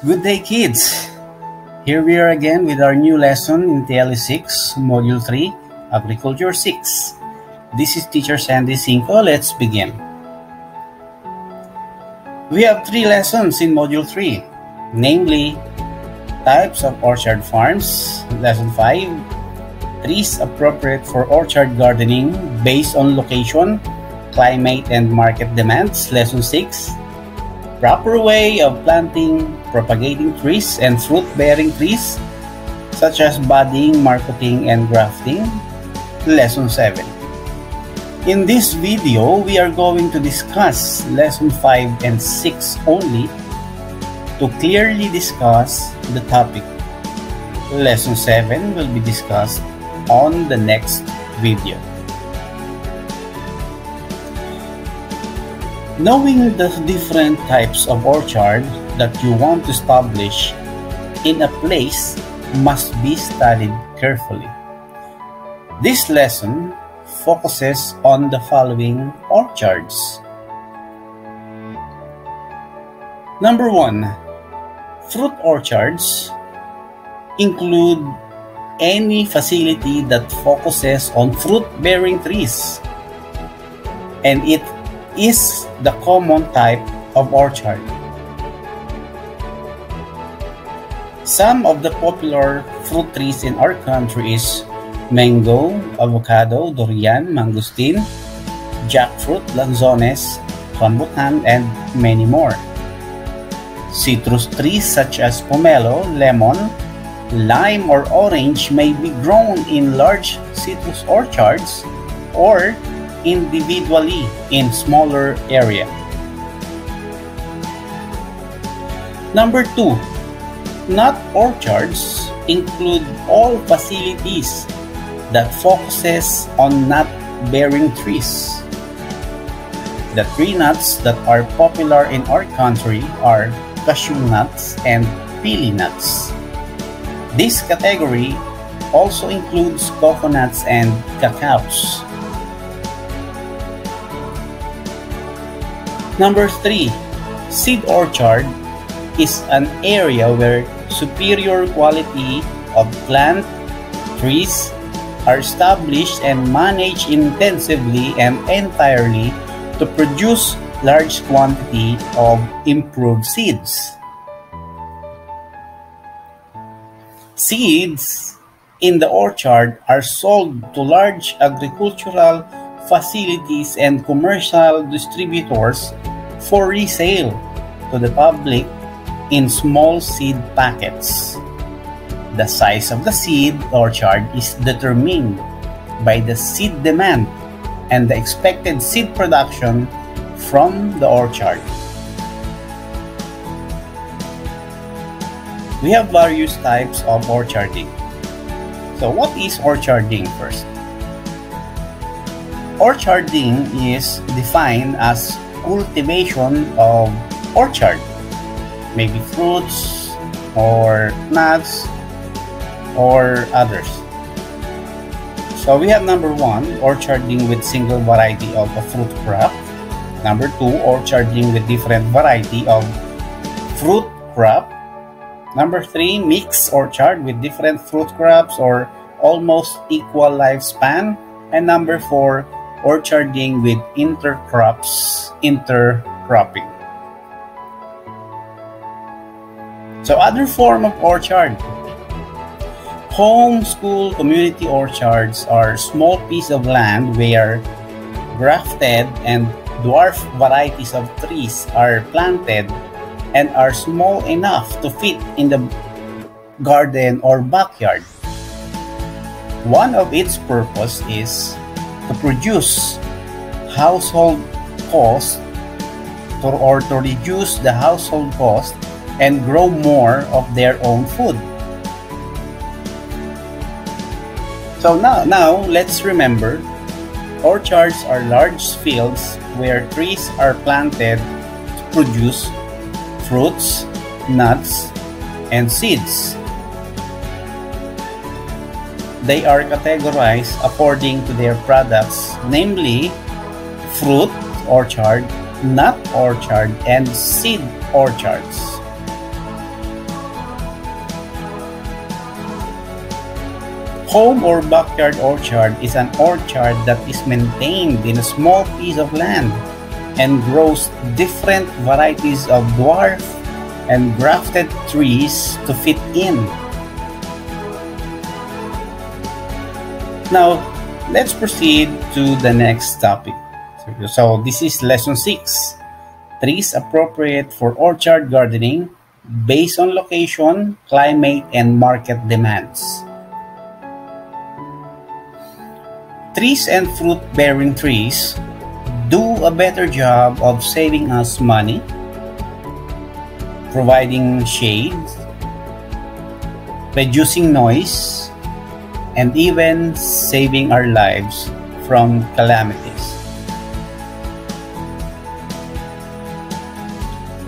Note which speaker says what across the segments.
Speaker 1: Good day, kids! Here we are again with our new lesson in TLE 6, Module 3, Agriculture 6. This is Teacher Sandy Cinco. Let's begin. We have three lessons in Module 3, namely Types of Orchard Farms, Lesson 5, Trees appropriate for orchard gardening based on location, climate, and market demands, Lesson 6, proper way of planting, propagating trees, and fruit-bearing trees, such as budding, marcotting, and grafting. Lesson 7. In this video, we are going to discuss Lesson 5 and 6 only to clearly discuss the topic. Lesson 7 will be discussed on the next video. Knowing the different types of orchard that you want to establish in a place must be studied carefully. This lesson focuses on the following orchards. Number one, fruit orchards include any facility that focuses on fruit-bearing trees and it is the common type of orchard. Some of the popular fruit trees in our country is mango, avocado, durian, mangosteen, jackfruit, lanzones, rambutan, and many more. Citrus trees such as pomelo, lemon, lime, or orange may be grown in large citrus orchards or individually in smaller area. Number 2 nut orchards include all facilities that focuses on nut bearing trees. The tree nuts that are popular in our country are cashew nuts and pili nuts. This category also includes coconuts and cacaos. Number 3. Seed orchard is an area where superior quality of plant trees are established and managed intensively and entirely to produce large quantity of improved seeds. Seeds in the orchard are sold to large agricultural facilities and commercial distributors for resale to the public in small seed packets. The size of the seed orchard is determined by the seed demand and the expected seed production from the orchard. We have various types of orcharding. So what is orcharding first? Orcharding is defined as cultivation of orchard, maybe fruits or nuts or others. So we have number one, orcharding with single variety of a fruit crop. Number two, orcharding with different variety of fruit crop. Number three, mixed orchard with different fruit crops or almost equal lifespan. And number four, orcharding with intercrops, intercropping. So other form of orchard. Home school community orchards are small piece of land where grafted and dwarf varieties of trees are planted and are small enough to fit in the garden or backyard. One of its purpose is to produce household cost or to reduce the household cost and grow more of their own food. So now, now let's remember, orchards are large fields where trees are planted to produce fruits, nuts, and seeds. They are categorized according to their products, namely fruit orchard, nut orchard, and seed orchards. Home or backyard orchard is an orchard that is maintained in a small piece of land and grows different varieties of dwarf and grafted trees to fit in. Now, let's proceed to the next topic. So, this is lesson 6 trees appropriate for orchard gardening based on location, climate, and market demands. Trees and fruit-bearing trees do a better job of saving us money, providing shade, reducing noise, and even saving our lives from calamities.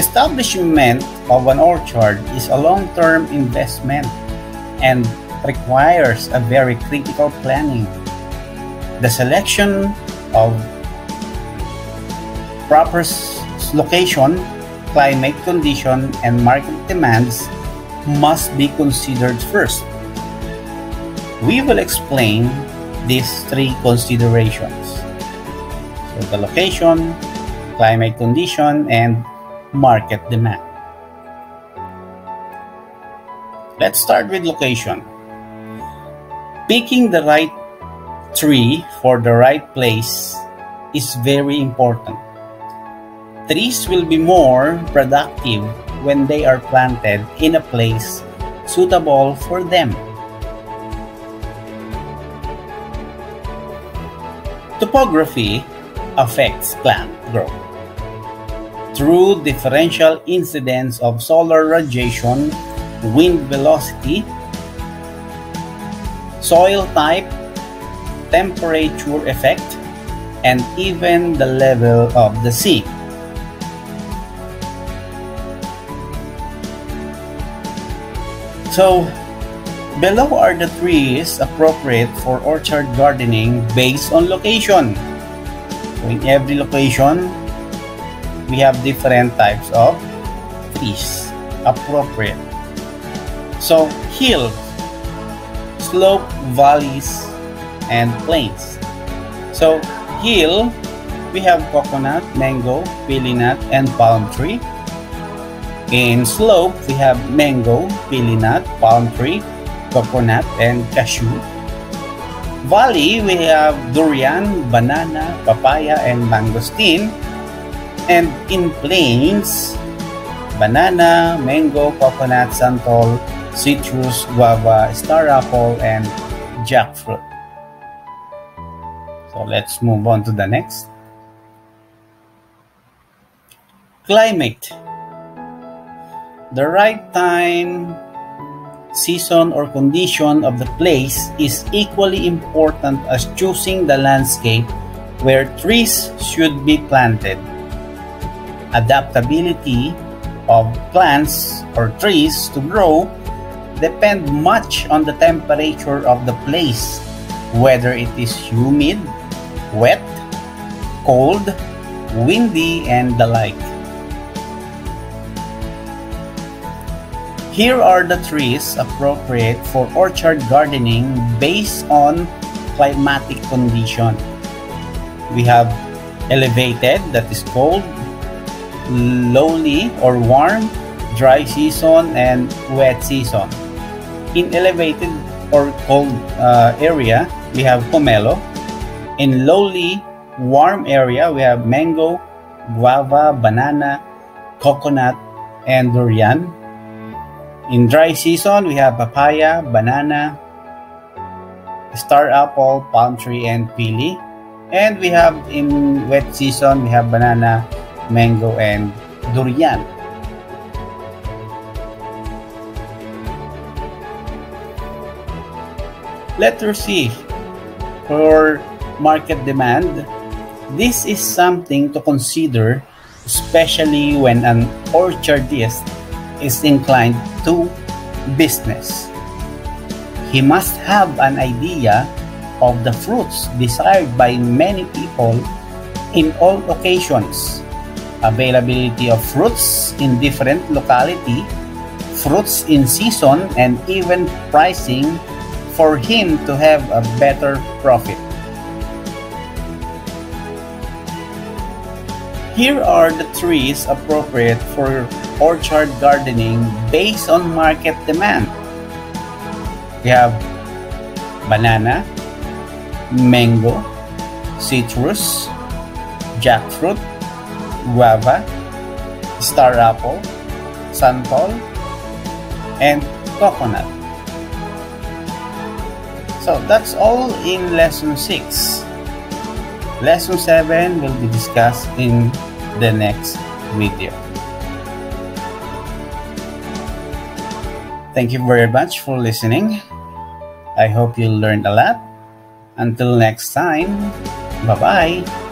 Speaker 1: Establishment of an orchard is a long-term investment and requires a very critical planning. The selection of proper location, climate condition, and market demands must be considered first. We will explain these three considerations. So the location, climate condition, and market demand. Let's start with location. Picking the right tree for the right place is very important. Trees will be more productive when they are planted in a place suitable for them. Topography affects plant growth through differential incidence of solar radiation, wind velocity, soil type, temperature effect, and even the level of the sea. So, below are the trees appropriate for orchard gardening based on location. So in every location, we have different types of trees appropriate. So hill, slope, valleys, and plains. So hill, we have coconut, mango, pili nut, and palm tree. In slope, we have mango, pili nut, palm tree, coconut, and cashew. Valley, we have durian, banana, papaya, and mangosteen. And in plains, banana, mango, coconut, santol, citrus, guava, star apple, and jackfruit. So let's move on to the next. Climate. The right time, season, or condition of the place is equally important as choosing the landscape where trees should be planted adaptability of plants or trees to grow depend much on the temperature of the place, whether it is humid, wet, cold, windy, and the like. Here are the trees appropriate for orchard gardening based on climatic condition. We have elevated, that is cold, lowly or warm, dry season, and wet season. In elevated or cold uh, area, we have pomelo. In lowly, warm area, we have mango, guava, banana, coconut, and durian. In dry season, we have papaya, banana, star apple, palm tree, and pili. And we have in wet season, we have banana, mango, and durian. Letter C for market demand. This is something to consider, especially when an orchardist is inclined to business. He must have an idea of the fruits desired by many people in all occasions availability of fruits in different locality, fruits in season, and even pricing for him to have a better profit. Here are the trees appropriate for orchard gardening based on market demand. We have banana, mango, citrus, jackfruit, guava, star apple, santol, and coconut. So that's all in lesson 6. Lesson 7 will be discussed in the next video. Thank you very much for listening. I hope you learned a lot. Until next time, bye bye.